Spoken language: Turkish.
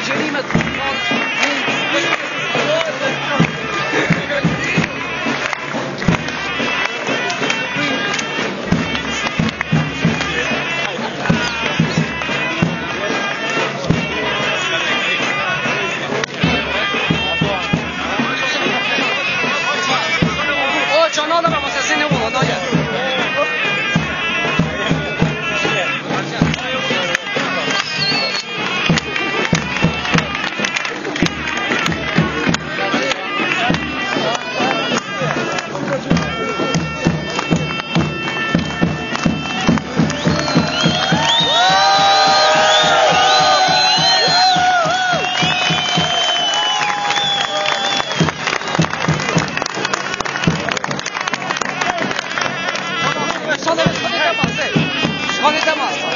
بجريمة Oh, John, no, no, no, no, no. げてま。